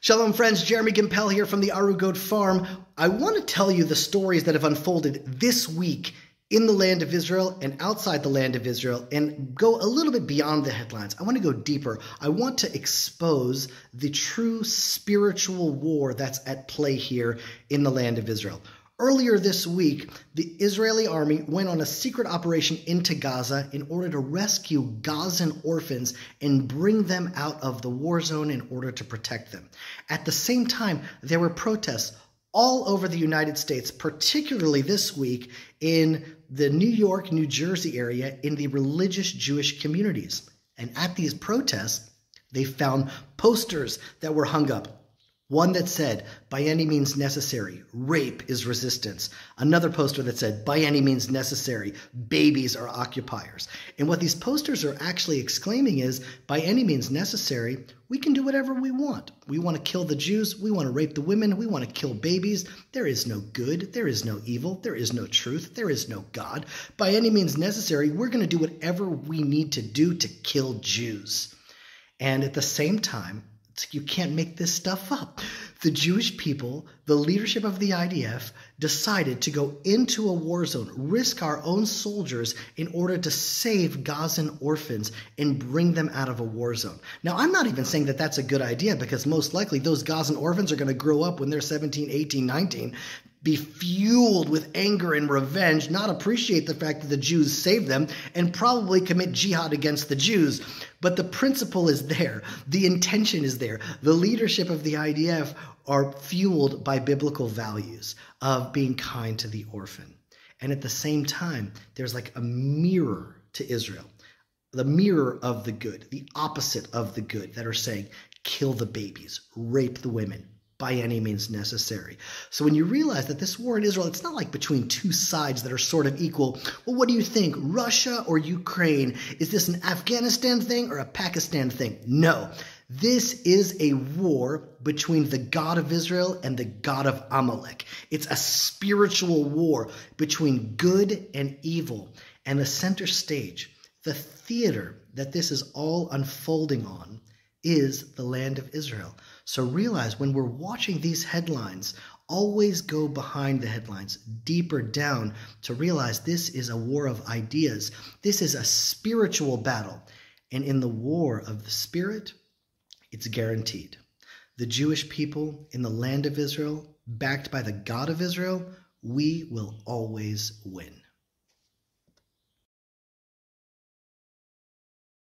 Shalom, friends. Jeremy Gimpel here from the Arugot Farm. I want to tell you the stories that have unfolded this week in the land of Israel and outside the land of Israel and go a little bit beyond the headlines. I want to go deeper. I want to expose the true spiritual war that's at play here in the land of Israel. Earlier this week, the Israeli army went on a secret operation into Gaza in order to rescue Gazan orphans and bring them out of the war zone in order to protect them. At the same time, there were protests all over the United States, particularly this week in the New York, New Jersey area in the religious Jewish communities. And at these protests, they found posters that were hung up one that said, by any means necessary, rape is resistance. Another poster that said, by any means necessary, babies are occupiers. And what these posters are actually exclaiming is, by any means necessary, we can do whatever we want. We want to kill the Jews. We want to rape the women. We want to kill babies. There is no good. There is no evil. There is no truth. There is no God. By any means necessary, we're going to do whatever we need to do to kill Jews. And at the same time, you can't make this stuff up. The Jewish people, the leadership of the IDF, decided to go into a war zone, risk our own soldiers in order to save Gazan orphans and bring them out of a war zone. Now, I'm not even saying that that's a good idea because most likely those Gazan orphans are going to grow up when they're 17, 18, 19 be fueled with anger and revenge, not appreciate the fact that the Jews saved them, and probably commit jihad against the Jews. But the principle is there, the intention is there. The leadership of the IDF are fueled by biblical values of being kind to the orphan. And at the same time, there's like a mirror to Israel, the mirror of the good, the opposite of the good that are saying, kill the babies, rape the women, by any means necessary. So when you realize that this war in Israel, it's not like between two sides that are sort of equal. Well, what do you think, Russia or Ukraine? Is this an Afghanistan thing or a Pakistan thing? No. This is a war between the God of Israel and the God of Amalek. It's a spiritual war between good and evil. And the center stage, the theater that this is all unfolding on, is the land of Israel. So realize when we're watching these headlines, always go behind the headlines, deeper down to realize this is a war of ideas. This is a spiritual battle. And in the war of the spirit, it's guaranteed. The Jewish people in the land of Israel, backed by the God of Israel, we will always win.